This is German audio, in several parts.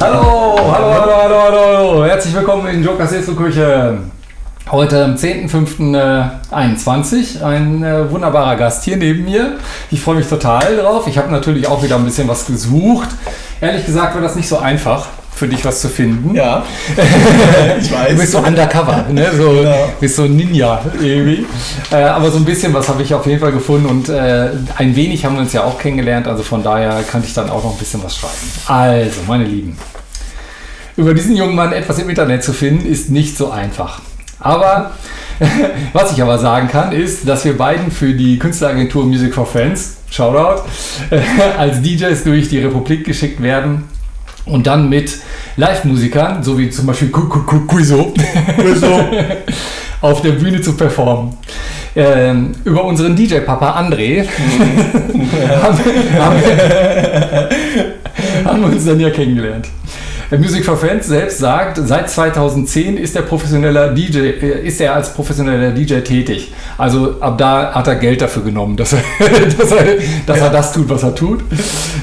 Hallo, hallo, hallo, hallo, hallo. Herzlich willkommen in Jokers Küche. Heute am 10.05.21 ein äh, wunderbarer Gast hier neben mir. Ich freue mich total drauf. Ich habe natürlich auch wieder ein bisschen was gesucht. Ehrlich gesagt war das nicht so einfach für dich was zu finden. Ja, ich weiß. Du bist so undercover, ne? so, genau. bist so ein Ninja irgendwie. Äh, aber so ein bisschen was habe ich auf jeden Fall gefunden und äh, ein wenig haben wir uns ja auch kennengelernt, also von daher kann ich dann auch noch ein bisschen was schreiben. Also, meine Lieben, über diesen jungen Mann etwas im Internet zu finden, ist nicht so einfach. Aber was ich aber sagen kann, ist, dass wir beiden für die Künstleragentur Music for Friends, Shoutout, als DJs durch die Republik geschickt werden und dann mit Live-Musikern, so wie zum Beispiel Quizo, auf der Bühne zu performen. Ähm, über unseren DJ-Papa André haben, haben, haben wir uns dann ja kennengelernt. Music for Friends selbst sagt, seit 2010 ist er professioneller DJ, äh, ist er als professioneller DJ tätig. Also ab da hat er Geld dafür genommen, dass er, dass er, dass er das tut, was er tut.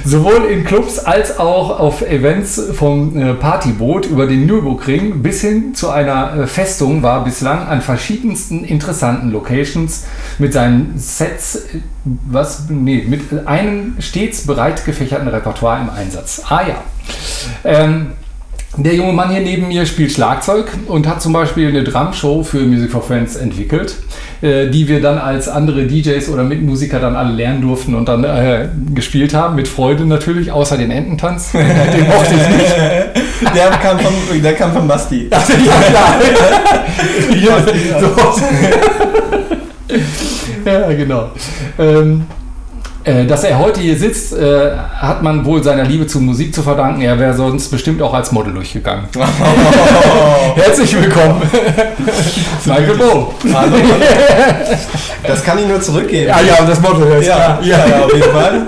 Sowohl in Clubs als auch auf Events vom äh, Partyboot über den Nürburgring bis hin zu einer äh, Festung war bislang an verschiedensten interessanten Locations mit seinen Sets, was, nee, mit einem stets breit gefächerten Repertoire im Einsatz. Ah ja. Ähm, der junge Mann hier neben mir spielt Schlagzeug und hat zum Beispiel eine Drumshow für Music for Friends entwickelt, äh, die wir dann als andere DJs oder Mitmusiker dann alle lernen durften und dann äh, gespielt haben, mit Freude natürlich, außer den Ententanz. Den mochte ich nicht. Der kam von, der kam von Basti. Ja, klar. ja, so. ja, genau. Ähm, äh, dass er heute hier sitzt, äh, hat man wohl seiner Liebe zur Musik zu verdanken. Er wäre sonst bestimmt auch als Model durchgegangen. Herzlich willkommen, Michael Bo. Hallo, Das kann ich nur zurückgeben. Ja, ja, das Model ist ja, klar. Ja, ja, auf jeden Fall.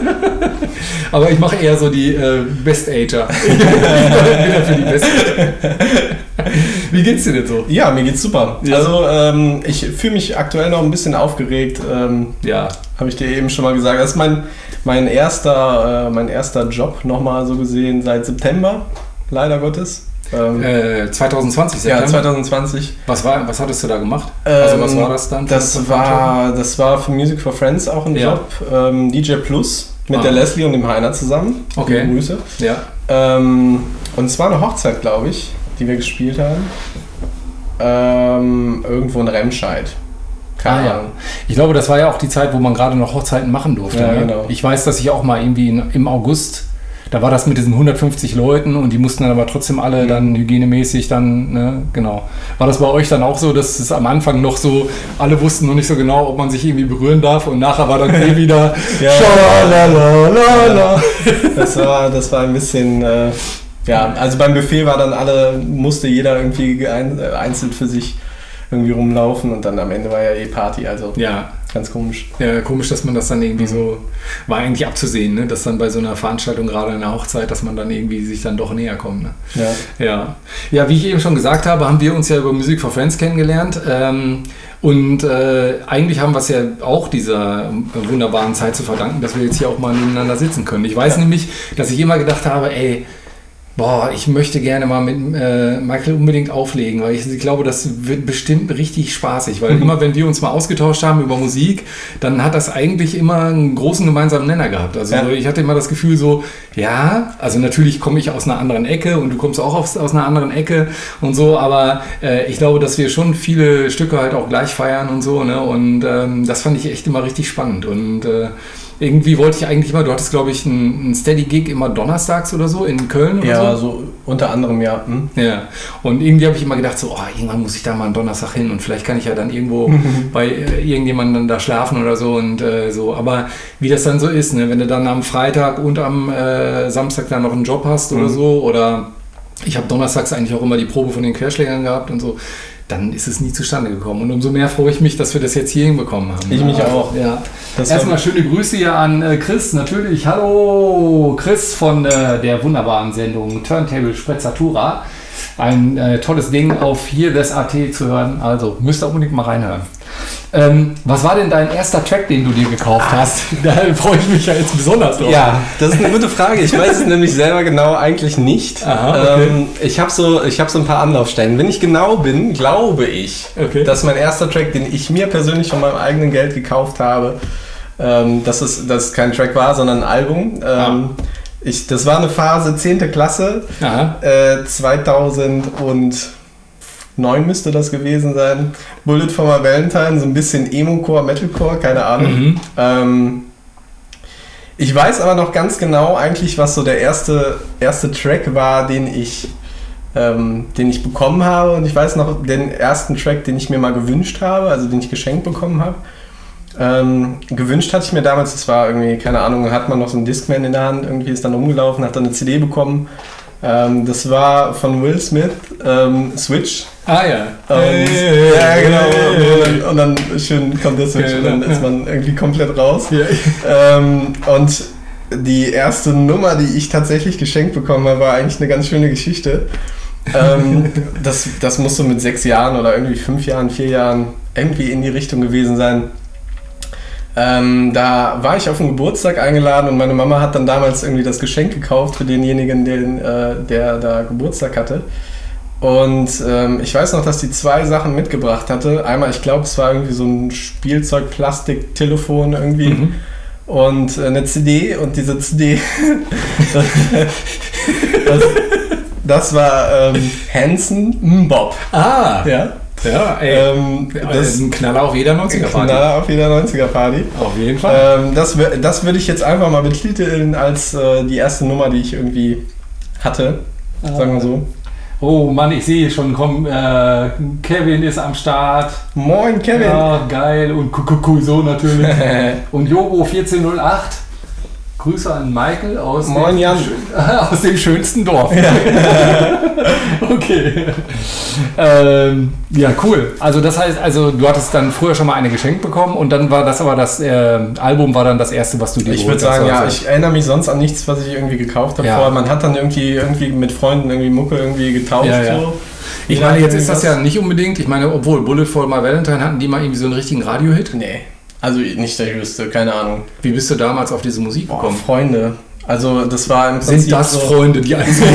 Aber ich mache eher so die äh, Best-Ager. ich bin für die Best Wie geht's dir denn so? Ja, mir geht's super. Ja. Also ähm, ich fühle mich aktuell noch ein bisschen aufgeregt. Ähm, ja. Habe ich dir eben schon mal gesagt. Das ist mein, mein, erster, äh, mein erster Job nochmal so gesehen seit September, leider Gottes. Ähm, äh, 2020, September? Ja, 2020. Was, war, was hattest du da gemacht? also was war das dann? Das war, das war für Music for Friends auch ein ja. Job. Ähm, DJ Plus mit ah. der Leslie und dem Heiner zusammen. Okay. Grüße. Ja. Ähm, und es war eine Hochzeit, glaube ich die wir gespielt haben. Ähm, irgendwo in Remscheid. Keine ah, ja. Ich glaube, das war ja auch die Zeit, wo man gerade noch Hochzeiten machen durfte. Ja, ne? genau. Ich weiß, dass ich auch mal irgendwie in, im August, da war das mit diesen 150 Leuten und die mussten dann aber trotzdem alle mhm. dann hygienemäßig dann, ne, genau. War das bei euch dann auch so, dass es am Anfang noch so, alle wussten noch nicht so genau, ob man sich irgendwie berühren darf und nachher war dann eh wieder ja, das war, das war ein bisschen... Äh ja, also beim Buffet war dann alle, musste jeder irgendwie ein, äh, einzeln für sich irgendwie rumlaufen und dann am Ende war ja eh Party, also ja. ganz komisch. Ja, komisch, dass man das dann irgendwie so, war eigentlich abzusehen, ne? dass dann bei so einer Veranstaltung, gerade in der Hochzeit, dass man dann irgendwie sich dann doch näher kommt. Ne? Ja. ja. Ja, wie ich eben schon gesagt habe, haben wir uns ja über Musik for Friends kennengelernt. Ähm, und äh, eigentlich haben wir es ja auch dieser wunderbaren Zeit zu verdanken, dass wir jetzt hier auch mal nebeneinander sitzen können. Ich weiß ja. nämlich, dass ich immer gedacht habe, ey, Boah, ich möchte gerne mal mit äh, Michael unbedingt auflegen, weil ich, ich, glaube, das wird bestimmt richtig spaßig, weil mhm. immer wenn wir uns mal ausgetauscht haben über Musik, dann hat das eigentlich immer einen großen gemeinsamen Nenner gehabt. Also ja. ich hatte immer das Gefühl so, ja, also natürlich komme ich aus einer anderen Ecke und du kommst auch aus, aus einer anderen Ecke und so, aber äh, ich glaube, dass wir schon viele Stücke halt auch gleich feiern und so, ne? Und ähm, das fand ich echt immer richtig spannend und äh, irgendwie wollte ich eigentlich mal, du hattest glaube ich einen Steady-Gig immer donnerstags oder so in Köln oder ja, so? so unter anderem ja. Hm? Ja, und irgendwie habe ich immer gedacht, so, oh, irgendwann muss ich da mal einen Donnerstag hin und vielleicht kann ich ja dann irgendwo bei äh, irgendjemandem da schlafen oder so und äh, so. Aber wie das dann so ist, ne? wenn du dann am Freitag und am äh, Samstag dann noch einen Job hast oder mhm. so oder ich habe donnerstags eigentlich auch immer die Probe von den Querschlägern gehabt und so dann ist es nie zustande gekommen. Und umso mehr freue ich mich, dass wir das jetzt hier hinbekommen haben. Ich mich auch. Ja. Erstmal schöne Grüße hier an äh, Chris, natürlich. Hallo, Chris von äh, der wunderbaren Sendung Turntable Sprezzatura. Ein äh, tolles Ding auf hier das AT zu hören. Also müsst ihr unbedingt mal reinhören. Ähm, was war denn dein erster Track, den du dir gekauft ah. hast? Da freue ich mich ja jetzt besonders drauf. Ja, das ist eine gute Frage. Ich weiß es nämlich selber genau eigentlich nicht. Aha, okay. ähm, ich habe so, hab so ein paar Anlaufstellen. Wenn ich genau bin, glaube ich, okay. dass mein erster Track, den ich mir persönlich von meinem eigenen Geld gekauft habe, ähm, dass, es, dass es kein Track war, sondern ein Album. Ähm, ah. Ich, das war eine Phase 10. Klasse, äh, 2009 müsste das gewesen sein. Bullet for my Valentine, so ein bisschen Emo-Core, Metalcore, keine Ahnung. Mhm. Ähm, ich weiß aber noch ganz genau eigentlich, was so der erste, erste Track war, den ich, ähm, den ich bekommen habe. Und ich weiß noch den ersten Track, den ich mir mal gewünscht habe, also den ich geschenkt bekommen habe. Ähm, gewünscht hatte ich mir damals, das war irgendwie, keine Ahnung, hat man noch so einen Discman in der Hand, irgendwie ist dann rumgelaufen, hat dann eine CD bekommen. Ähm, das war von Will Smith, ähm, Switch. Ah ja. Und, hey, ja, genau. Und dann, und dann, schön kommt der Switch und dann ist man irgendwie komplett raus. Ja. Ähm, und die erste Nummer, die ich tatsächlich geschenkt bekommen habe, war eigentlich eine ganz schöne Geschichte. ähm, das, das muss so mit sechs Jahren oder irgendwie fünf Jahren, vier Jahren irgendwie in die Richtung gewesen sein. Ähm, da war ich auf einen Geburtstag eingeladen und meine Mama hat dann damals irgendwie das Geschenk gekauft für denjenigen, den, äh, der da Geburtstag hatte. Und ähm, ich weiß noch, dass die zwei Sachen mitgebracht hatte. Einmal, ich glaube, es war irgendwie so ein Spielzeug-Plastik-Telefon irgendwie. Mhm. Und äh, eine CD und diese CD, das, das, war ähm, Hanson Mbop. Ah, ja. Ja, ey. Ähm, das ist ein Knaller auf jeder 90er Party. Knaller auf jeder 90er Party. Auf jeden Fall. Ähm, das das würde ich jetzt einfach mal betiteln als äh, die erste Nummer, die ich irgendwie hatte. Ah. Sagen wir so. Oh Mann, ich sehe schon, komm, äh, Kevin ist am Start. Moin, Kevin. Ja, geil. Und so natürlich. und Jogo 1408. Grüße an Michael aus, Moin, dem, aus dem schönsten Dorf. Ja. okay. Ähm, ja, cool. Also das heißt, also du hattest dann früher schon mal eine geschenkt bekommen und dann war das aber das äh, Album war dann das erste, was du dir Ich würde sagen, ja, ich erinnere mich sonst an nichts, was ich irgendwie gekauft habe ja. vorher. Man hat dann irgendwie, irgendwie mit Freunden irgendwie Mucke irgendwie getauscht. Ja, ja. So. Ich meine, jetzt ist das ja nicht unbedingt, ich meine, obwohl Bullet for My Valentine hatten die mal irgendwie so einen richtigen Radio-Hit? Nee. Also nicht, ich wüsste, keine Ahnung. Wie bist du damals auf diese Musik gekommen? Boah, Freunde. Also das war im Prinzip Sind das so Freunde, die einzeln...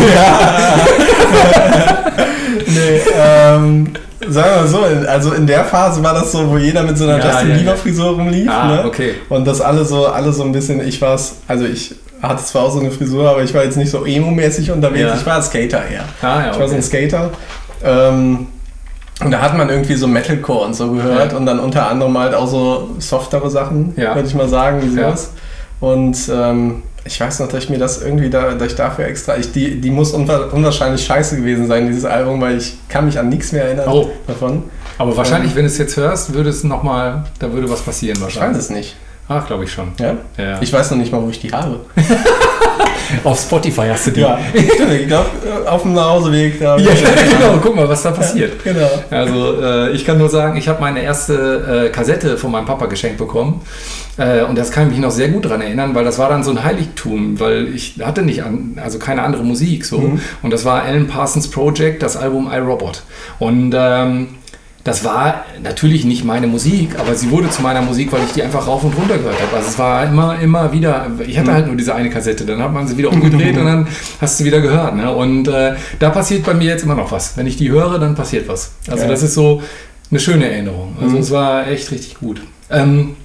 nee, ähm, sagen wir so, also in der Phase war das so, wo jeder mit so einer ja, Justin ja, Bieber Frisur rumlief. Ah, ne? okay. Und das alle so, alle so ein bisschen, ich war's, also ich hatte zwar auch so eine Frisur, aber ich war jetzt nicht so emo-mäßig unterwegs, ja. ich war Skater eher. Ah, ja, okay. Ich war so ein Skater. Ähm, und da hat man irgendwie so Metalcore und so gehört ja. und dann unter anderem halt auch so softere Sachen, ja. würde ich mal sagen, wie sowas. Ja. Und ähm, ich weiß noch, dass ich mir das irgendwie da, dass ich dafür extra, ich, die, die muss unwahrscheinlich scheiße gewesen sein, dieses Album, weil ich kann mich an nichts mehr erinnern oh. davon. Aber wahrscheinlich, ähm, wenn du es jetzt hörst, würde es nochmal, da würde was passieren wahrscheinlich. Ich weiß es nicht. Ach, glaube ich schon. Ja? ja? Ich weiß noch nicht mal, wo ich die habe. auf Spotify hast du die. Ja, ich glaube, auf dem Nachhauseweg. Da ja, genau, guck mal, was da passiert. Ja, genau. Also, äh, ich kann nur sagen, ich habe meine erste äh, Kassette von meinem Papa geschenkt bekommen. Äh, und das kann ich mich noch sehr gut daran erinnern, weil das war dann so ein Heiligtum, weil ich hatte nicht an, also keine andere Musik so. Mhm. Und das war Alan Parsons Project, das Album iRobot. Und ähm, das war natürlich nicht meine Musik, aber sie wurde zu meiner Musik, weil ich die einfach rauf und runter gehört habe. Also es war immer, immer wieder, ich hatte mhm. halt nur diese eine Kassette, dann hat man sie wieder umgedreht und dann hast du sie wieder gehört. Ne? Und äh, da passiert bei mir jetzt immer noch was. Wenn ich die höre, dann passiert was. Also ja. das ist so eine schöne Erinnerung. Also mhm. es war echt richtig gut. Ähm,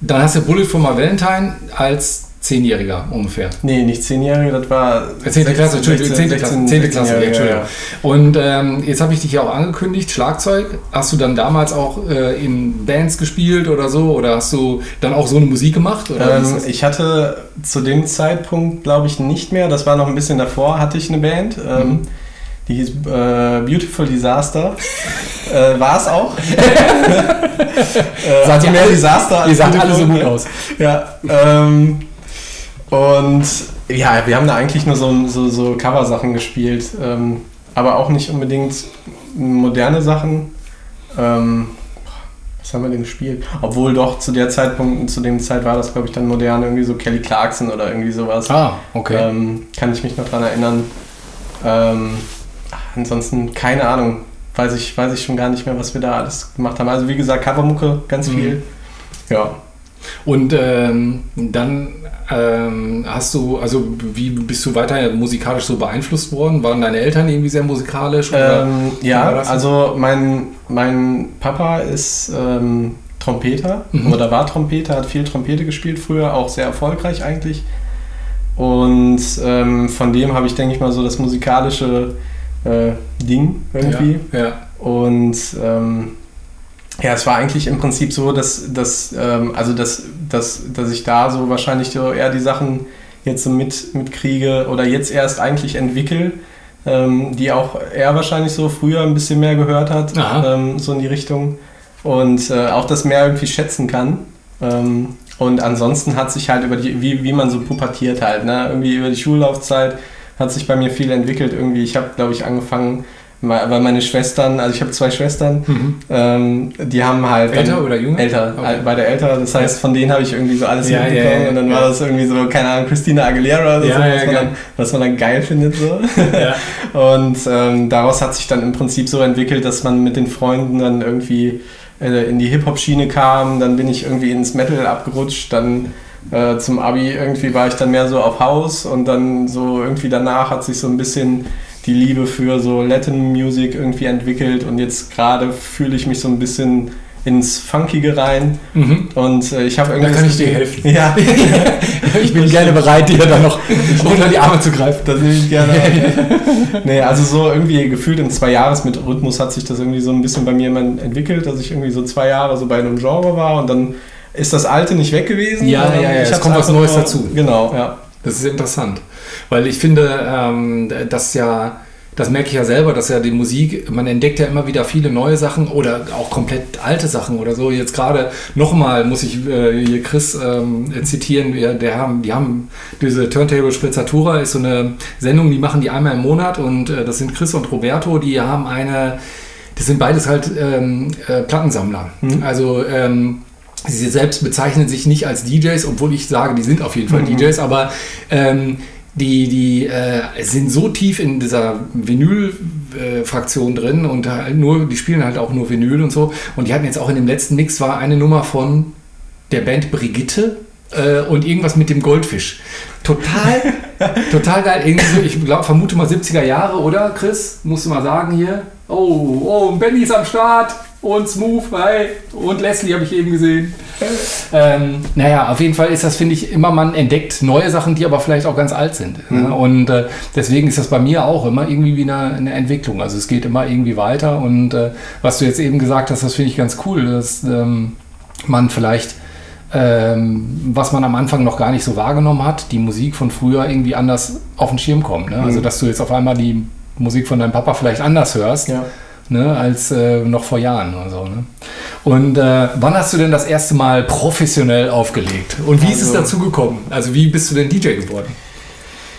dann hast du Bullet for My Valentine als Zehnjähriger ungefähr. Nee, nicht Zehnjähriger, das war. Zehnte Klasse, Entschuldigung, zehnte Klasse, zehnte Klasse, Entschuldigung. Und ähm, jetzt habe ich dich ja auch angekündigt, Schlagzeug. Hast du dann damals auch äh, in Bands gespielt oder so? Oder hast du dann auch so eine Musik gemacht? Ähm, ich hatte zu dem Zeitpunkt, glaube ich, nicht mehr. Das war noch ein bisschen davor, hatte ich eine Band. Ähm, mhm. Die hieß äh, Beautiful Disaster. äh, war es auch. äh, Sagt mehr Disaster als Ihr sagt alle so gut aus. Ja. Ähm, und ja, wir haben da eigentlich nur so, so, so Cover-Sachen gespielt, ähm, aber auch nicht unbedingt moderne Sachen. Ähm, was haben wir denn gespielt? Obwohl doch zu der Zeitpunkt, zu dem Zeit war das, glaube ich, dann modern, irgendwie so Kelly Clarkson oder irgendwie sowas. Ah, okay. Ähm, kann ich mich noch daran erinnern. Ähm, ansonsten keine Ahnung. weiß ich, weiß ich schon gar nicht mehr, was wir da alles gemacht haben. Also wie gesagt, Covermucke, ganz mhm. viel. Ja. Und ähm, dann ähm, hast du, also wie bist du weiter musikalisch so beeinflusst worden? Waren deine Eltern irgendwie sehr musikalisch? Ähm, ja, also mein, mein Papa ist ähm, Trompeter mhm. oder war Trompeter, hat viel Trompete gespielt früher, auch sehr erfolgreich eigentlich. Und ähm, von dem habe ich, denke ich mal, so das musikalische äh, Ding irgendwie. Ja, ja. Und ähm, ja, es war eigentlich im Prinzip so, dass, dass, ähm, also dass, dass, dass ich da so wahrscheinlich so eher die Sachen jetzt so mit, mitkriege oder jetzt erst eigentlich entwickle, ähm, die auch er wahrscheinlich so früher ein bisschen mehr gehört hat, ähm, so in die Richtung. Und äh, auch das mehr irgendwie schätzen kann. Ähm, und ansonsten hat sich halt über die, wie, wie man so pubertiert halt, ne? irgendwie über die Schullaufzeit hat sich bei mir viel entwickelt. Irgendwie, ich habe, glaube ich, angefangen, weil meine Schwestern, also ich habe zwei Schwestern, mhm. ähm, die haben halt. Älter oder jünger? Älter, okay. beide älter. Das heißt, von denen habe ich irgendwie so alles ja, mitbekommen ja, und dann war das irgendwie so, keine Ahnung, Christina Aguilera oder so, was, man dann, was man dann geil findet. So. und ähm, daraus hat sich dann im Prinzip so entwickelt, dass man mit den Freunden dann irgendwie äh, in die Hip-Hop-Schiene kam, dann bin ich irgendwie ins Metal abgerutscht, dann äh, zum Abi irgendwie war ich dann mehr so auf Haus und dann so irgendwie danach hat sich so ein bisschen die Liebe für so Latin Music irgendwie entwickelt und jetzt gerade fühle ich mich so ein bisschen ins Funkige rein. Mhm. Und äh, ich habe irgendwie. Da kann ich dir helfen. Ja. ich bin gerne bereit, dir da noch unter die Arme zu greifen. Das nehme ich gerne. nee, also so irgendwie gefühlt in zwei Jahren mit Rhythmus hat sich das irgendwie so ein bisschen bei mir entwickelt, dass ich irgendwie so zwei Jahre so bei einem Genre war und dann ist das Alte nicht weg gewesen. Ja, ja, ja. Es kommt was Neues dazu. Genau, ja. Das ist interessant. Weil ich finde, ähm, dass ja, das merke ich ja selber, dass ja die Musik, man entdeckt ja immer wieder viele neue Sachen oder auch komplett alte Sachen oder so. Jetzt gerade nochmal muss ich äh, hier Chris ähm, zitieren, wir, der haben, die haben diese Turntable Sprezzatura, ist so eine Sendung, die machen die einmal im Monat und äh, das sind Chris und Roberto, die haben eine, das sind beides halt ähm, äh, Plattensammler. Mhm. Also ähm, Sie selbst bezeichnen sich nicht als DJs, obwohl ich sage, die sind auf jeden Fall mhm. DJs, aber ähm, die, die äh, sind so tief in dieser Vinyl-Fraktion äh, drin und halt nur, die spielen halt auch nur Vinyl und so. Und die hatten jetzt auch in dem letzten Mix war eine Nummer von der Band Brigitte äh, und irgendwas mit dem Goldfisch. Total, total geil. Irgendwie so, ich glaub, vermute mal 70er Jahre, oder Chris? Musst du mal sagen hier. Oh, oh, Benny ist am Start und Smooth, hey, und Leslie habe ich eben gesehen. Ähm, naja, auf jeden Fall ist das, finde ich, immer, man entdeckt neue Sachen, die aber vielleicht auch ganz alt sind. Ne? Mhm. Und äh, deswegen ist das bei mir auch immer irgendwie wie eine, eine Entwicklung. Also es geht immer irgendwie weiter. Und äh, was du jetzt eben gesagt hast, das finde ich ganz cool, dass ähm, man vielleicht ähm, was man am Anfang noch gar nicht so wahrgenommen hat, die Musik von früher irgendwie anders auf den Schirm kommt. Ne? Also, mhm. Also, dass du jetzt auf einmal die Musik von deinem Papa vielleicht anders hörst. Ja ne, als äh, noch vor Jahren oder so. Ne? Und äh, wann hast du denn das erste Mal professionell aufgelegt? Und wie also, ist es also dazu gekommen? Also wie bist du denn DJ geworden?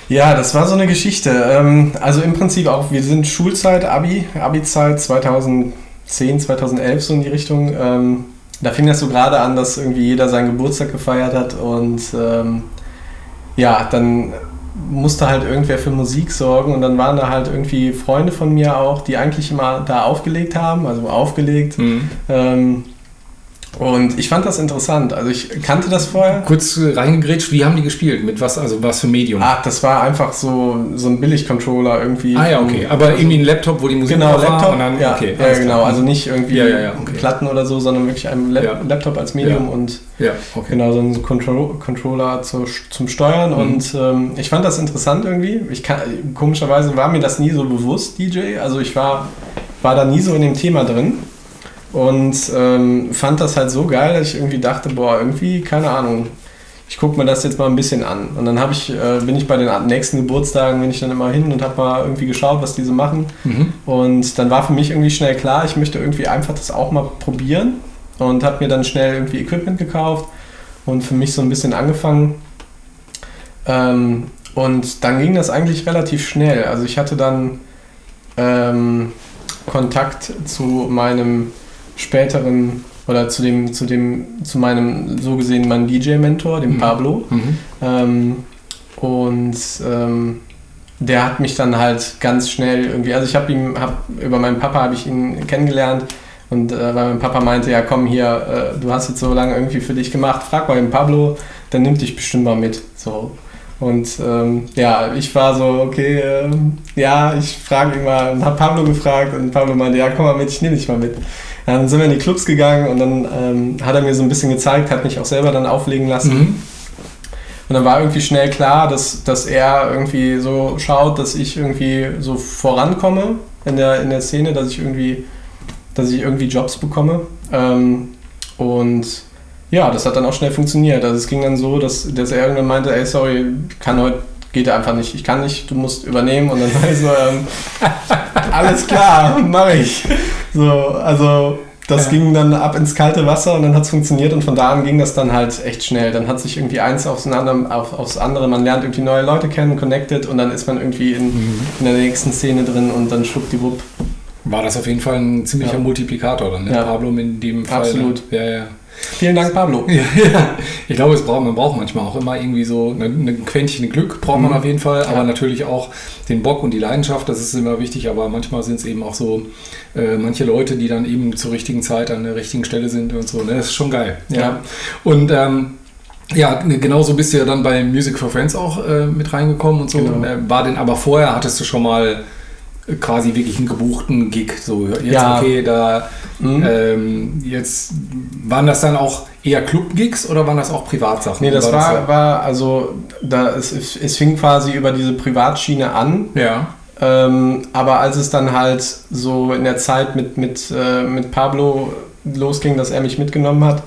Ja, das war so eine Geschichte. Ähm, also im Prinzip auch, wir sind Schulzeit, Abi, Abi-Zeit 2010, 2011 so in die Richtung. Ähm, da fing das so gerade an, dass irgendwie jeder seinen Geburtstag gefeiert hat und ähm, ja, dann musste halt irgendwer für Musik sorgen und dann waren da halt irgendwie Freunde von mir auch, die eigentlich immer da aufgelegt haben, also aufgelegt. Mhm. Ähm, und ich fand das interessant. Also ich kannte das vorher. Kurz reingegrätscht, wie haben die gespielt? Mit was, also was für Medium? Ah, das war einfach so, so ein Billig-Controller irgendwie. Ah ja, okay. Aber also, irgendwie ein Laptop, wo die Musik genau, Laptop? Dann, ja, okay, ja, genau. Also nicht irgendwie ja, ja, okay. Platten oder so, sondern wirklich ein Lap Laptop als Medium und okay. genau so ein Control Controller zu, zum Steuern. Mhm. Und ähm, ich fand das interessant irgendwie. Ich kann, komischerweise war mir das nie so bewusst, DJ. Also ich war, war da nie so in dem Thema drin. Und ähm, fand das halt so geil, dass ich irgendwie dachte, boah, irgendwie, keine Ahnung, ich gucke mir das jetzt mal ein bisschen an. Und dann ich, äh, bin ich bei den nächsten Geburtstagen, bin ich dann immer hin und habe mal irgendwie geschaut, was diese machen. Mhm. Und dann war für mich irgendwie schnell klar, ich möchte irgendwie einfach das auch mal probieren. Und habe mir dann schnell irgendwie Equipment gekauft und für mich so ein bisschen angefangen. Ähm, und dann ging das eigentlich relativ schnell. Also ich hatte dann ähm, Kontakt zu meinem späteren oder zu dem, zu dem, zu meinem so gesehen meinem DJ-Mentor, dem mhm. Pablo. Mhm. Ähm, und ähm, der hat mich dann halt ganz schnell irgendwie, also ich habe ihm, hab, über meinen Papa habe ich ihn kennengelernt und äh, weil mein Papa meinte, ja komm hier, äh, du hast jetzt so lange irgendwie für dich gemacht, frag mal den Pablo, der nimmt dich bestimmt mal mit. So. Und ähm, ja, ich war so, okay, äh, ja, ich frage ihn mal und habe Pablo gefragt und Pablo meinte, ja komm mal mit, ich nehme dich mal mit. Dann sind wir in die Clubs gegangen und dann ähm, hat er mir so ein bisschen gezeigt, hat mich auch selber dann auflegen lassen. Mhm. Und dann war irgendwie schnell klar, dass, dass er irgendwie so schaut, dass ich irgendwie so vorankomme in der, in der Szene, dass ich irgendwie, dass ich irgendwie Jobs bekomme. Ähm, und ja, das hat dann auch schnell funktioniert. Also es ging dann so, dass, dass er irgendwann meinte, ey, sorry, kann heute, geht einfach nicht, ich kann nicht, du musst übernehmen. Und dann war ich so, ähm, alles klar, mache ich. So, also das ja. ging dann ab ins kalte Wasser und dann hat es funktioniert und von da an ging das dann halt echt schnell. Dann hat sich irgendwie eins aufs andere, auf, aufs andere, man lernt irgendwie neue Leute kennen, connected und dann ist man irgendwie in, mhm. in der nächsten Szene drin und dann schwuppdiwupp. War das auf jeden Fall ein ziemlicher ja. Multiplikator dann, ne? Ja. Pablo in dem Fall. Ne? Absolut. Ne? Ja, ja. Vielen Dank, Pablo. Ja, ja. Ich glaube, es braucht, man braucht manchmal auch immer irgendwie so ein Quäntchen Glück, braucht man mhm. auf jeden Fall, aber ja. natürlich auch den Bock und die Leidenschaft, das ist immer wichtig, aber manchmal sind es eben auch so äh, manche Leute, die dann eben zur richtigen Zeit an der richtigen Stelle sind und so. Ne? Das ist schon geil. Ja. ja. Und ähm, ja, genauso bist du ja dann bei Music for Friends auch äh, mit reingekommen und so. Genau. Äh, war denn aber vorher, hattest du schon mal quasi wirklich einen gebuchten Gig. So, jetzt ja. okay, da mhm. ähm, jetzt waren das dann auch eher Club-Gigs oder waren das auch Privatsachen? Nee, das war, war, das war also da es, es fing quasi über diese Privatschiene an. Ja. Ähm, aber als es dann halt so in der Zeit mit, mit, äh, mit Pablo losging, dass er mich mitgenommen hat,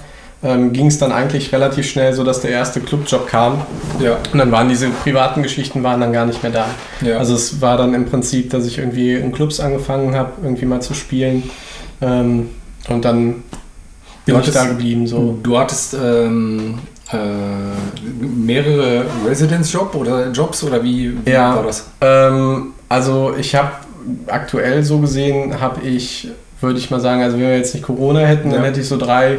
ähm, ging es dann eigentlich relativ schnell so, dass der erste Clubjob kam. Ja. Und dann waren diese privaten Geschichten waren dann gar nicht mehr da. Ja. Also es war dann im Prinzip, dass ich irgendwie in Clubs angefangen habe, irgendwie mal zu spielen. Ähm, und dann bin du ich hattest, da geblieben. So. Du hattest ähm, äh, mehrere Residence-Job oder Jobs oder wie, wie ja, war das? Ähm, also ich habe aktuell so gesehen, habe ich, würde ich mal sagen, also wenn wir jetzt nicht Corona hätten, dann hätte ich so drei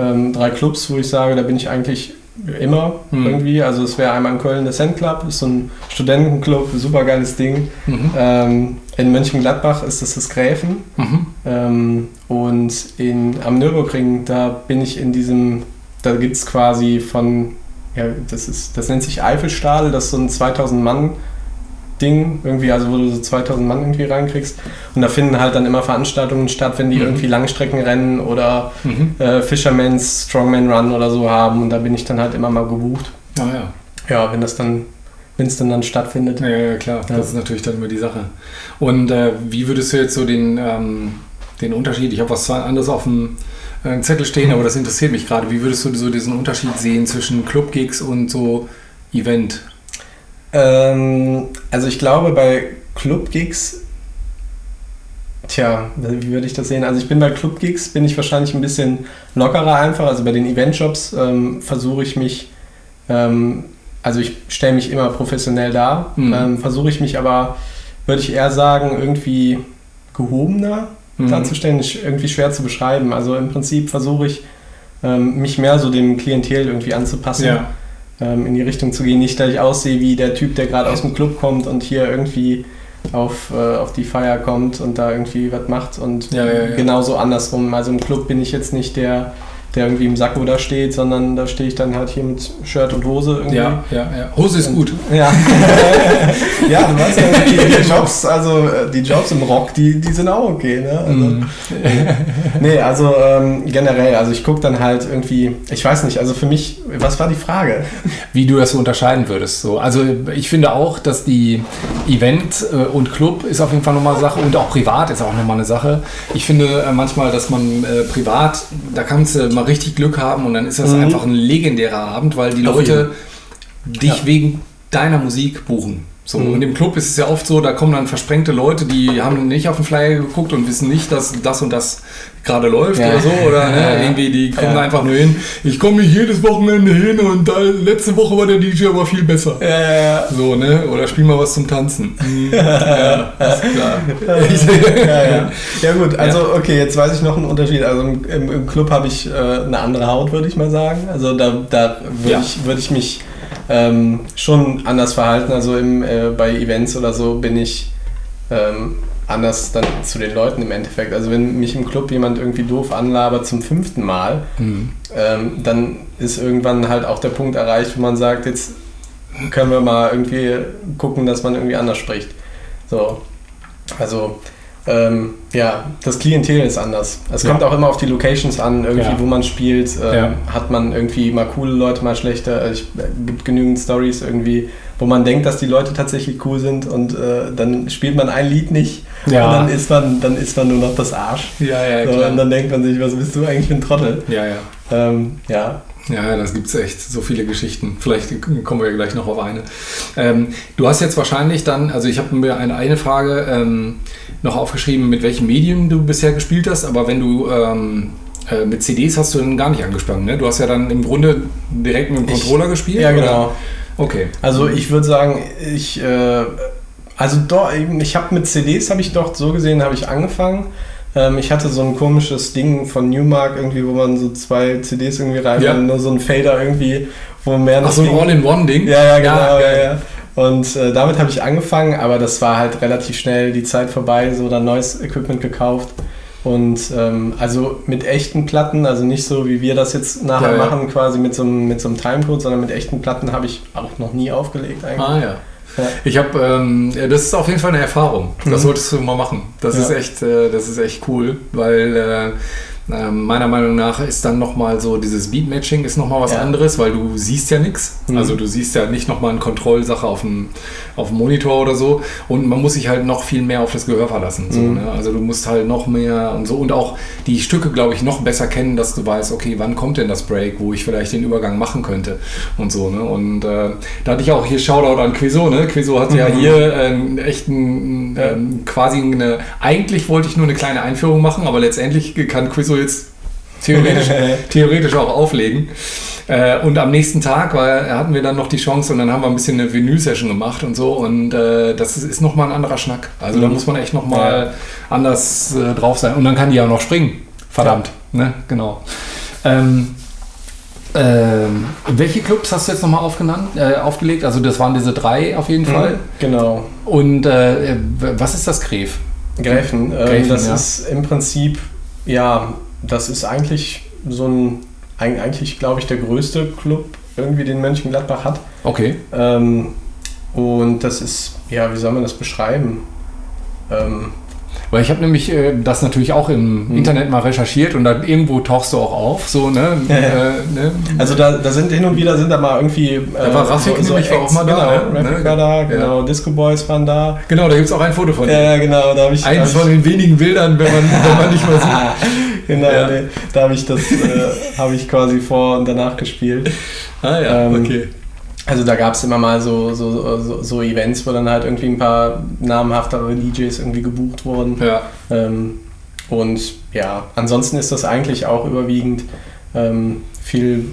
ähm, drei Clubs, wo ich sage, da bin ich eigentlich immer mhm. irgendwie. Also es wäre einmal in Köln der Sand Club, ist so ein Studentenclub, super geiles Ding. Mhm. Ähm, in Mönchengladbach ist das das Gräfen. Mhm. Ähm, und in, am Nürburgring, da bin ich in diesem, da gibt es quasi von, ja, das, ist, das nennt sich Eifelstahl, das ist so ein 2000 Mann Ding, irgendwie, also wo du so 2000 Mann irgendwie reinkriegst. Und da finden halt dann immer Veranstaltungen statt, wenn die mhm. irgendwie Langstreckenrennen oder mhm. äh, Fisherman's Strongman Run oder so haben. Und da bin ich dann halt immer mal gebucht. Ah ja. Ja, wenn das dann wenn es dann, dann stattfindet. Ja, ja klar, ja. das ist natürlich dann immer die Sache. Und äh, wie würdest du jetzt so den, ähm, den Unterschied, ich habe was anderes auf dem äh, Zettel stehen, aber das interessiert mich gerade, wie würdest du so diesen Unterschied sehen zwischen Club-Gigs und so Event? Ähm, also ich glaube, bei Club-Gigs, tja, wie würde ich das sehen? Also ich bin bei Club-Gigs, bin ich wahrscheinlich ein bisschen lockerer einfach. Also bei den Event-Jobs ähm, versuche ich mich, ähm, also ich stelle mich immer professionell dar, mhm. Ähm, versuche ich mich aber, würde ich eher sagen, irgendwie gehobener mhm. darzustellen, ist irgendwie schwer zu beschreiben. Also im Prinzip versuche ich, ähm, mich mehr so dem Klientel irgendwie anzupassen. Ja ähm, in die Richtung zu gehen. Nicht, dass ich aussehe wie der Typ, der gerade aus dem Club kommt und hier irgendwie auf, äh, auf die Feier kommt und da irgendwie was macht. Und ja, ja, ja. genauso andersrum. Also im Club bin ich jetzt nicht der, der irgendwie im Sakko da steht, sondern da stehe ich dann halt hier mit Shirt und Hose irgendwie. Ja, ja, ja. Hose ist und, gut. Ja. ja, du weißt ja, die, die, Jobs, also äh, die Jobs im Rock, die, die sind auch okay, ne? Also, mm. nee, also ähm, generell, also ich gucke dann halt irgendwie, ich weiß nicht, also für mich, was war die Frage? Wie du das so unterscheiden würdest. So. Also ich finde auch, dass die Event äh, und Club ist auf jeden Fall nochmal eine Sache und auch privat ist auch nochmal eine Sache. Ich finde äh, manchmal, dass man äh, privat, da kannst du mal richtig Glück haben und dann ist das mhm. einfach ein legendärer Abend, weil die Leute dich ja. wegen deiner Musik buchen. So, mhm. Und im Club ist es ja oft so, da kommen dann versprengte Leute, die haben nicht auf den Flyer geguckt und wissen nicht, dass das und das gerade läuft ja. oder so. Oder ne, ja, irgendwie, die kommen ja. einfach nur hin. Ich komme nicht jedes Wochenende hin und da, letzte Woche war der DJ aber viel besser. Ja, ja, ja. So, ne? Oder spiel mal was zum Tanzen. Mhm. ja, ist klar. ja, ja. ja, gut, also okay, jetzt weiß ich noch einen Unterschied. Also im, im Club habe ich äh, eine andere Haut, würde ich mal sagen. Also da, da würde ich, würd ich mich ähm, schon anders verhalten. Also im, äh, bei Events oder so bin ich ähm, anders dann zu den Leuten im Endeffekt. Also wenn mich im Club jemand irgendwie doof anlabert zum fünften Mal, mhm. ähm, dann ist irgendwann halt auch der Punkt erreicht, wo man sagt, jetzt können wir mal irgendwie gucken, dass man irgendwie anders spricht. So, also ähm, ja, das Klientel ist anders. Es ja. kommt auch immer auf die Locations an, irgendwie, ja. wo man spielt. Ähm, ja. Hat man irgendwie mal coole Leute, mal schlechte. Es gibt genügend Stories irgendwie, wo man denkt, dass die Leute tatsächlich cool sind und äh, dann spielt man ein Lied nicht ja. und dann ist man, dann ist man nur noch das Arsch. Ja, ja, so, klar. Und dann denkt man sich, was bist du eigentlich für ein Trottel? Ja, ja. Ähm, ja, ja, das gibt es echt so viele Geschichten. Vielleicht kommen wir gleich noch auf eine. Ähm, du hast jetzt wahrscheinlich dann, also ich habe mir eine, eine Frage ähm, noch aufgeschrieben, mit welchen Medien du bisher gespielt hast, aber wenn du ähm, äh, mit CDs hast du dann gar nicht angesprochen, ne? Du hast ja dann im Grunde direkt mit dem Controller ich, gespielt? Ja, genau. Oder? Okay. Also ich würde sagen, ich, äh, also doch, ich habe mit CDs, habe ich doch so gesehen, habe ich angefangen. Ähm, ich hatte so ein komisches Ding von Newmark irgendwie, wo man so zwei CDs irgendwie rein ja. und nur so ein Fader irgendwie, wo mehr Ach, so ein All-in-One-Ding? Ja, ja, genau. Ja, ja, ja. Und äh, damit habe ich angefangen, aber das war halt relativ schnell die Zeit vorbei, so dann neues Equipment gekauft. Und ähm, also mit echten Platten, also nicht so wie wir das jetzt nachher ja, machen, quasi mit so, einem, mit so einem Timecode, sondern mit echten Platten habe ich auch noch nie aufgelegt eigentlich. Ah ja. Ja. Ich habe, ähm, das ist auf jeden Fall eine Erfahrung. Das mhm. solltest du mal machen. Das ja. ist echt, äh, das ist echt cool, weil äh, ähm, meiner Meinung nach ist dann nochmal so, dieses Beatmatching ist nochmal was ja. anderes, weil du siehst ja nichts. Mhm. Also du siehst ja nicht nochmal eine Kontrollsache auf dem, auf dem Monitor oder so. Und man muss sich halt noch viel mehr auf das Gehör verlassen. So, mhm. ne? Also du musst halt noch mehr und so und auch die Stücke, glaube ich, noch besser kennen, dass du weißt, okay, wann kommt denn das Break, wo ich vielleicht den Übergang machen könnte und so. Ne? Und äh, da hatte ich auch hier Shoutout an Quiso. Ne? Quiso hat mhm. ja hier äh, echt ein, äh, quasi eine, eigentlich wollte ich nur eine kleine Einführung machen, aber letztendlich kann Quiso jetzt theoretisch, theoretisch auch auflegen. Äh, und am nächsten Tag war, hatten wir dann noch die Chance und dann haben wir ein bisschen eine Vinyl-Session gemacht und so. Und äh, das ist, ist nochmal ein anderer Schnack. Also mhm. da muss man echt nochmal ja. anders äh, drauf sein. Und dann kann die ja auch noch springen. Verdammt. Ja. Ne? Genau. Ähm, ähm, welche Clubs hast du jetzt nochmal äh, aufgelegt? Also das waren diese drei auf jeden mhm, Fall. Genau. Und äh, was ist das Gräf? Gräfen. Ähm, das ja. ist im Prinzip ja das ist eigentlich so ein, eigentlich glaube ich, der größte Club irgendwie, den Mönchengladbach hat. Okay. Ähm, und das ist, ja, wie soll man das beschreiben? Ähm, weil ich habe nämlich äh, das natürlich auch im hm. Internet mal recherchiert und dann irgendwo tauchst du auch auf, so, ne? Ja, ja. Äh, ne? Also da, da sind hin und wieder sind da mal irgendwie. Äh, da war Rafik so, so nämlich auch mal da. Genau, ne? war da, genau, ja. Disco Boys waren da. Genau, da gibt es auch ein Foto von dir. Ja, genau, da habe ich. Eins von den wenigen Bildern, wenn man, wenn man nicht mal sieht. Genau, ja. nee, da habe ich das, äh, habe ich quasi vor und danach gespielt. Ah ja, ähm, okay. Also da gab es immer mal so, so, so, so, Events, wo dann halt irgendwie ein paar namhaftere DJs irgendwie gebucht wurden. Ja. Ähm, und ja, ansonsten ist das eigentlich auch überwiegend ähm, viel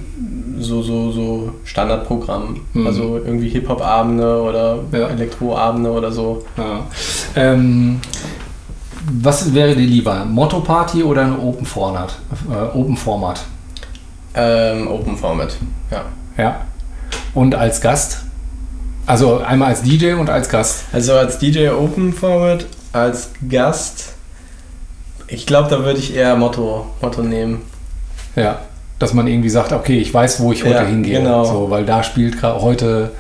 so, so, so Standardprogramm. Mhm. Also irgendwie Hip-Hop-Abende oder ja. Elektro-Abende oder so. Ja. Ähm, was wäre dir lieber? Motto-Party oder ein Open Format? Äh, Open Format? Ähm, Open Format, ja. Ja. Und als Gast? Also einmal als DJ und als Gast. Also als DJ Open Forward, als Gast. Ich glaube, da würde ich eher Motto, Motto nehmen. Ja, dass man irgendwie sagt, okay, ich weiß, wo ich heute ja, hingehe. Genau. So, weil da spielt gerade heute.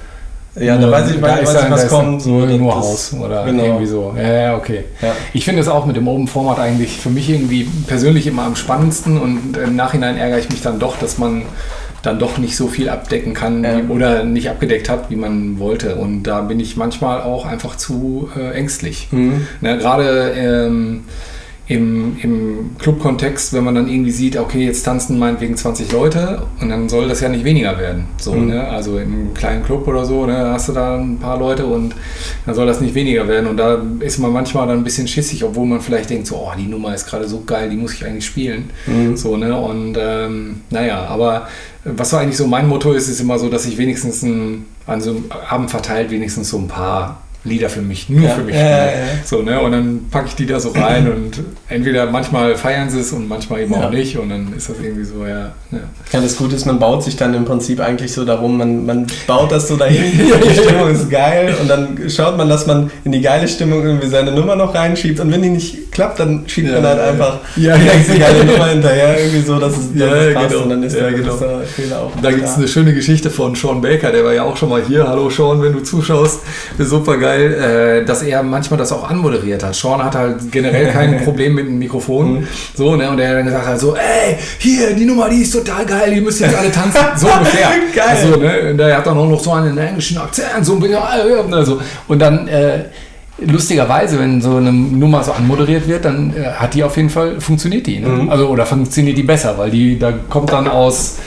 Ja, da weiß ich, weiß, weiß ich was kommt. Nur, nur Haus oder genau. irgendwie so. Ja, ja okay. Ja. Ich finde es auch mit dem Open Format eigentlich für mich irgendwie persönlich immer am spannendsten und im Nachhinein ärgere ich mich dann doch, dass man dann doch nicht so viel abdecken kann wie, oder nicht abgedeckt hat, wie man wollte. Und da bin ich manchmal auch einfach zu äh, ängstlich. Mhm. Ne, Gerade ähm, im, im Club-Kontext, wenn man dann irgendwie sieht, okay, jetzt tanzen meinetwegen 20 Leute und dann soll das ja nicht weniger werden. So, mhm. ne? Also im kleinen Club oder so, ne, hast du da ein paar Leute und dann soll das nicht weniger werden. Und da ist man manchmal dann ein bisschen schissig, obwohl man vielleicht denkt, so, oh, die Nummer ist gerade so geil, die muss ich eigentlich spielen. Mhm. So, ne? Und ähm, naja, aber was so eigentlich so mein Motto ist, ist immer so, dass ich wenigstens ein, an so einem Abend verteilt wenigstens so ein paar Lieder für mich, nur ja, für mich. Ja, ja, so, ne? Und dann packe ich die da so rein und entweder manchmal feiern sie es und manchmal eben auch nicht und dann ist das irgendwie so, ja. Ja, das Gute ist, man baut sich dann im Prinzip eigentlich so darum, man, man baut das so dahin, die Stimmung ist geil und dann schaut man, dass man in die geile Stimmung irgendwie seine Nummer noch reinschiebt und wenn die nicht klappt, dann schiebt man halt einfach ja, die nächste geile Nummer hinterher, irgendwie so, dass es, dass es passt genau. und dann ist, der, genau. der Fehler auch. Da gibt es eine schöne Geschichte von Sean Baker, der war ja auch schon mal hier. Hallo Sean, wenn du zuschaust, super geil, äh, dass er manchmal das auch anmoderiert hat. Sean hat halt generell kein Problem mit dem Mikrofon. Mhm. So, ne? Und er hat dann gesagt hat so, ey, hier, die Nummer, die ist total geil, die müsst jetzt alle tanzen. So ungefähr. geil. Also, ne? Und er hat dann auch noch so einen englischen Akzent, so also, und dann äh, lustigerweise, wenn so eine Nummer so anmoderiert wird, dann äh, hat die auf jeden Fall, funktioniert die. Ne? Mhm. Also, oder funktioniert die besser, weil die, da kommt dann aus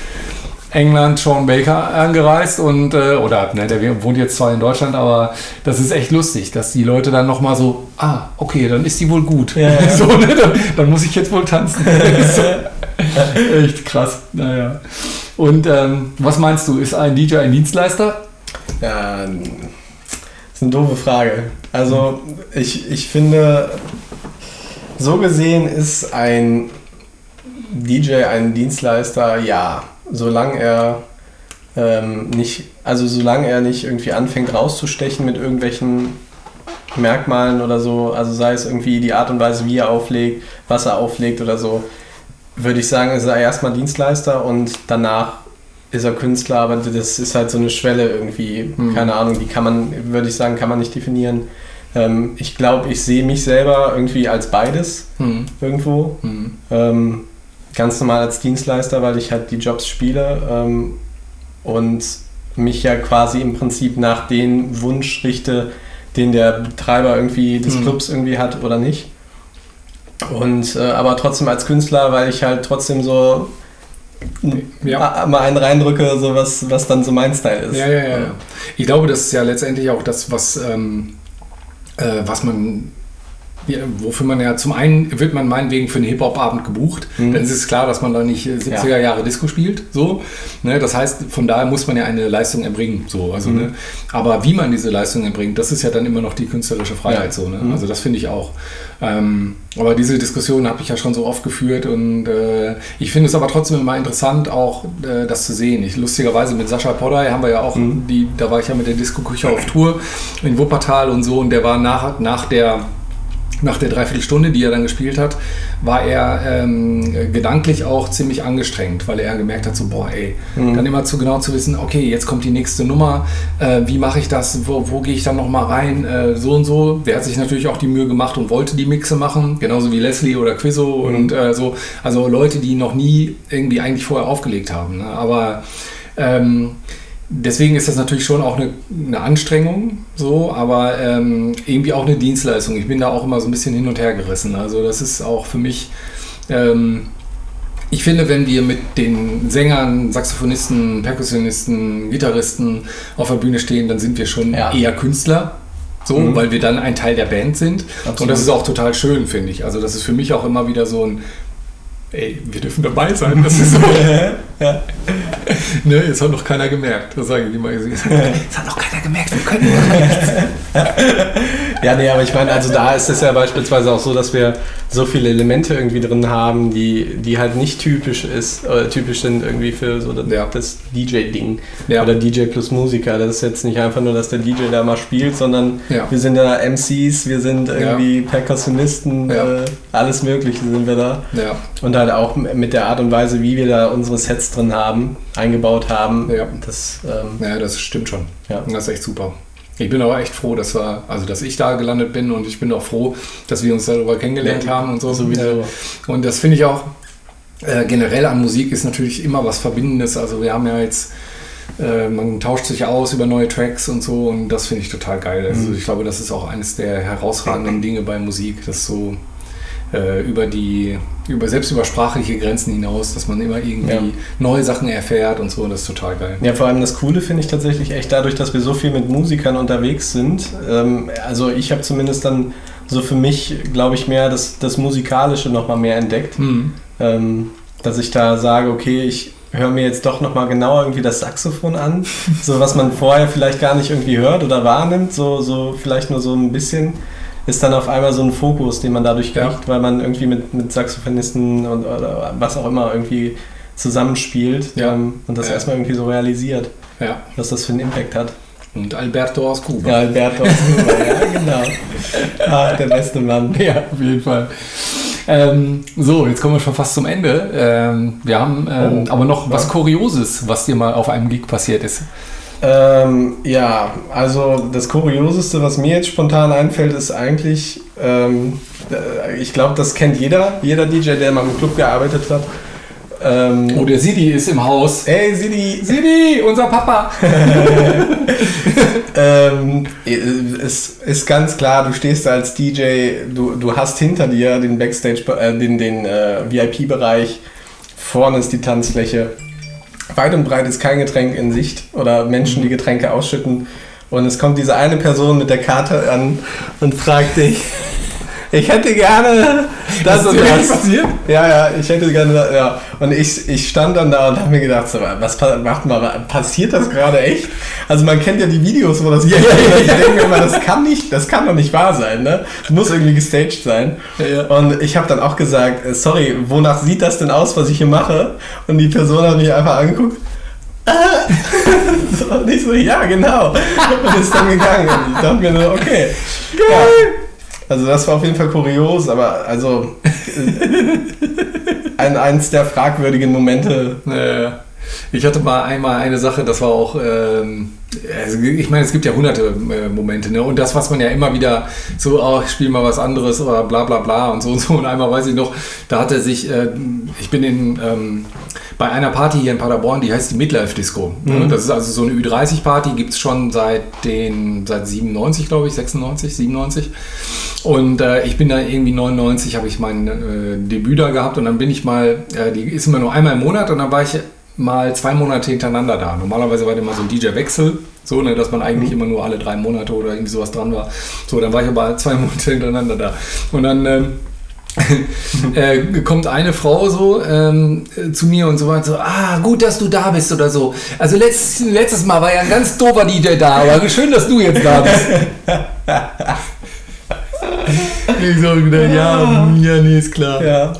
England Sean Baker angereist und äh, oder ne, der wohnt jetzt zwar in Deutschland, aber das ist echt lustig, dass die Leute dann noch mal so, ah, okay, dann ist die wohl gut. Ja, ja. so, ne, dann, dann, muss ich jetzt wohl tanzen. echt krass. Naja. Und ähm, was meinst du, ist ein DJ ein Dienstleister? Ja, das ist eine doofe Frage. Also ich, ich finde, so gesehen ist ein DJ ein Dienstleister, ja solange er ähm, nicht, also solange er nicht irgendwie anfängt rauszustechen mit irgendwelchen Merkmalen oder so, also sei es irgendwie die Art und Weise, wie er auflegt, was er auflegt oder so, würde ich sagen, ist er erstmal Dienstleister und danach ist er Künstler, aber das ist halt so eine Schwelle irgendwie, hm. keine Ahnung, die kann man, würde ich sagen, kann man nicht definieren. Ähm, ich glaube, ich sehe mich selber irgendwie als beides hm. irgendwo. Hm. Ähm, ganz normal als Dienstleister, weil ich halt die Jobs spiele ähm, und mich ja quasi im Prinzip nach dem Wunsch richte, den der Betreiber irgendwie des mhm. Clubs irgendwie hat oder nicht. Und äh, aber trotzdem als Künstler, weil ich halt trotzdem so ja. mal einen reindrücke, so was, was dann so mein Style ist. Ja, ja, ja. Ich glaube, das ist ja letztendlich auch das, was, ähm, äh, was man ja, wofür man ja zum einen wird man meinetwegen für einen Hip-Hop-Abend gebucht, mhm. dann ist es klar, dass man da nicht 70er ja. Jahre Disco spielt. So, ne? Das heißt, von daher muss man ja eine Leistung erbringen. So, also, mhm. ne? Aber wie man diese Leistung erbringt, das ist ja dann immer noch die künstlerische Freiheit. Ja. So, ne? Mhm. Also das finde ich auch. Ähm, aber diese Diskussion habe ich ja schon so oft geführt und äh, ich finde es aber trotzdem immer interessant, auch äh, das zu sehen. Ich, lustigerweise mit Sascha Podday haben wir ja auch, mhm. die, da war ich ja mit der Disco-Küche auf Tour in Wuppertal und so und der war nach, nach der nach der Dreiviertelstunde, die er dann gespielt hat, war er ähm, gedanklich auch ziemlich angestrengt, weil er gemerkt hat, so, boah, ey, mhm. dann immer zu genau zu wissen, okay, jetzt kommt die nächste Nummer, äh, wie mache ich das, wo, wo gehe ich dann nochmal rein, äh, so und so. Der hat sich natürlich auch die Mühe gemacht und wollte die Mixe machen, genauso wie Leslie oder Quizzo mhm. und äh, so. Also Leute, die noch nie irgendwie eigentlich vorher aufgelegt haben. Ne? Aber ähm, deswegen ist das natürlich schon auch eine, eine Anstrengung, so, aber ähm, irgendwie auch eine Dienstleistung. Ich bin da auch immer so ein bisschen hin und her gerissen. Also das ist auch für mich. Ähm, ich finde, wenn wir mit den Sängern, Saxophonisten, Perkussionisten, Gitarristen auf der Bühne stehen, dann sind wir schon ja. eher Künstler. So, mhm. weil wir dann ein Teil der Band sind. Absolut. Und das ist auch total schön, finde ich. Also, das ist für mich auch immer wieder so ein, ey, wir dürfen dabei sein. Das ist so. ja. ne, jetzt hat noch keiner gemerkt. Das sage ich immer. Es hat noch keiner gemerkt, wir können nichts. ja, nee, aber ich meine, also da ist es ja beispielsweise auch so, dass wir so viele Elemente irgendwie drin haben, die, die halt nicht typisch ist, äh, typisch sind irgendwie für so das, ja. das DJ-Ding. Ja. Oder DJ plus Musiker. Das ist jetzt nicht einfach nur, dass der DJ da mal spielt, sondern ja. wir sind ja MCs, wir sind irgendwie Perkussionisten, äh, alles Mögliche sind wir da. Und halt auch mit der Art und Weise, wie wir da unsere Sets drin haben, eingebaut haben. Ja, das, ähm, ja, das stimmt schon. Ja. Das ist echt super. Ich bin aber echt froh, dass wir, also dass ich da gelandet bin und ich bin auch froh, dass wir uns darüber kennengelernt ja, haben und so. Sowieso. Und das finde ich auch äh, generell an Musik ist natürlich immer was Verbindendes. Also wir haben ja jetzt, äh, man tauscht sich aus über neue Tracks und so und das finde ich total geil. Also mhm. ich glaube, das ist auch eines der herausragenden Dinge bei Musik, dass so äh, über die, über, selbst über sprachliche Grenzen hinaus, dass man immer irgendwie ja. neue Sachen erfährt und so, und das ist total geil. Ja, vor allem das Coole finde ich tatsächlich echt dadurch, dass wir so viel mit Musikern unterwegs sind. Ähm, also ich habe zumindest dann so für mich, glaube ich, mehr das, das Musikalische nochmal mehr entdeckt. Mhm. Ähm, dass ich da sage, okay, ich höre mir jetzt doch nochmal genauer irgendwie das Saxophon an, so was man vorher vielleicht gar nicht irgendwie hört oder wahrnimmt, so, so vielleicht nur so ein bisschen, ist dann auf einmal so ein Fokus, den man dadurch kriegt, ja. weil man irgendwie mit, mit Saxophonisten und oder was auch immer irgendwie zusammenspielt ja. ähm, und das ja. erstmal irgendwie so realisiert, ja. was das für einen Impact hat. Und Alberto aus Kuba. Ja, Alberto aus Kuba, ja, genau. Ah, der beste Mann. Ja, auf jeden Fall. Ähm, so, jetzt kommen wir schon fast zum Ende. Ähm, wir haben ähm, oh, aber noch was Kurioses, was dir mal auf einem Gig passiert ist. Ähm, ja, also das Kurioseste, was mir jetzt spontan einfällt, ist eigentlich, ähm, äh, ich glaube, das kennt jeder, jeder DJ, der mal im Club gearbeitet hat. Ähm, oh, der Sidi ist im Haus. Hey, Sidi! Sidi, unser Papa! ähm, es ist ganz klar, du stehst da als DJ, du, du hast hinter dir den Backstage, äh, den, den äh, VIP-Bereich, vorne ist die Tanzfläche. Weit und breit ist kein Getränk in Sicht oder Menschen, die mhm. Getränke ausschütten. Und es kommt diese eine Person mit der Karte an und fragt dich, ich hätte gerne das und das. Passiert? Ja, ja, ich hätte gerne ja. Und ich, ich stand dann da und habe mir gedacht, so, was macht man, passiert das gerade echt? Also man kennt ja die Videos, wo das ja, ja, ja, Ich denke immer, das kann nicht, das kann doch nicht wahr sein, ne? Es muss irgendwie gestaged sein. Ja. Und ich habe dann auch gesagt, äh, sorry, wonach sieht das denn aus, was ich hier mache? Und die Person hat mich einfach angeguckt. so, und ich so, ja, genau. Und ist dann gegangen. Und ich dachte mir nur, okay. Geil. Ja. Also das war auf jeden Fall kurios, aber also ein, eins der fragwürdigen Momente. Ja, ich hatte mal einmal eine Sache, das war auch, ähm, also ich meine, es gibt ja hunderte äh, Momente, ne? Und das, was man ja immer wieder so, oh, ich spiele mal was anderes oder bla bla bla und so und so. Und einmal weiß ich noch, da hatte sich, äh, ich bin in, ähm, bei einer Party hier in Paderborn, die heißt die Midlife Disco. Ne? Mhm. Das ist also so eine Ü30-Party, gibt es schon seit den, seit 97, glaube ich, 96, 97. Und äh, ich bin da irgendwie 99, habe ich mein äh, Debüt da gehabt und dann bin ich mal, äh, die ist immer nur einmal im Monat und dann war ich mal zwei Monate hintereinander da. Normalerweise war immer so ein DJ-Wechsel, so, ne, dass man eigentlich mhm. immer nur alle drei Monate oder irgendwie sowas dran war. So, dann war ich aber zwei Monate hintereinander da. Und dann ähm, äh, kommt eine Frau so ähm, zu mir und so weiter, so, ah, gut, dass du da bist oder so. Also letztes, letztes Mal war ja ein ganz doofer DJ da, aber schön, dass du jetzt da bist. ich so gedacht, ja, ja, nee, ist klar. Ja.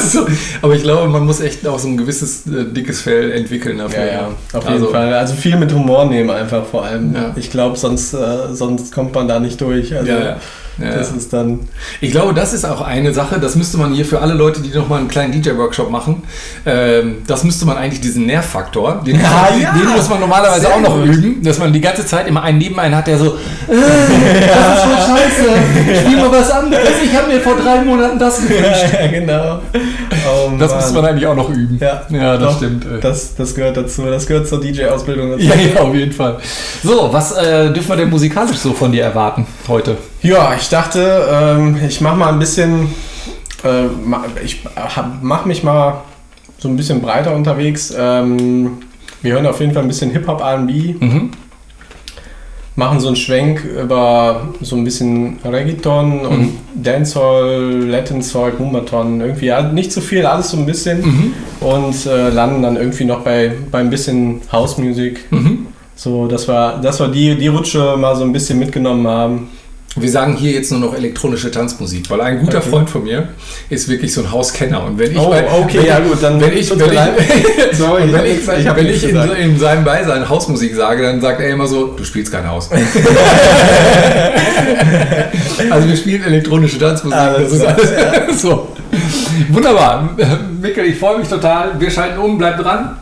so. Aber ich glaube, man muss echt auch so ein gewisses äh, dickes Fell entwickeln dafür. Ja, ja, auf jeden also, Fall. Also viel mit Humor nehmen einfach vor allem. Ich glaube, sonst, äh, sonst kommt man da nicht durch. Also, ja, ja. Ja, das ist dann. Ich glaube, das ist auch eine Sache, das müsste man hier für alle Leute, die nochmal einen kleinen DJ-Workshop machen, ähm, das müsste man eigentlich diesen Nervfaktor, den, ja, ja. den muss man normalerweise Sehr auch noch gut. üben, dass man die ganze Zeit immer einen neben einen hat, der so, äh, das ist voll scheiße, spiel mal was anderes, ich habe mir vor drei Monaten das gewünscht. Ja, genau. Oh, das müsste man eigentlich auch noch üben. Ja, ja das Doch, stimmt. Das, das gehört dazu, das gehört zur DJ-Ausbildung dazu. Ja, ja, auf jeden Fall. So, was äh, dürfen wir denn musikalisch so von dir erwarten heute? Ja, ich dachte, ähm, ich mache mal ein bisschen, äh, ich mache mich mal so ein bisschen breiter unterwegs. Ähm, wir hören auf jeden Fall ein bisschen Hip-Hop, RB. Mhm. Machen so einen Schwenk über so ein bisschen Reggaeton mhm. und Dancehall, Latin Soul, Boomerton. Irgendwie ja, nicht zu so viel, alles so ein bisschen. Mhm. Und äh, landen dann irgendwie noch bei, bei ein bisschen House Music. Mhm. So, dass wir, dass wir die, die Rutsche mal so ein bisschen mitgenommen haben. Wir sagen hier jetzt nur noch elektronische Tanzmusik, weil ein guter okay. Freund von mir ist wirklich so ein Hauskenner. Und wenn ich, oh, bei, okay, wenn, ja gut, dann wenn ich, wenn ich, Sorry, wenn ich, ich, wenn ich in, in, seinem Beisein Hausmusik sage, dann sagt er immer so, du spielst kein Haus. also wir spielen elektronische Tanzmusik. Alles das ist alles, ja. so. Wunderbar. Mikkel, ich freue mich total. Wir schalten um, bleib dran.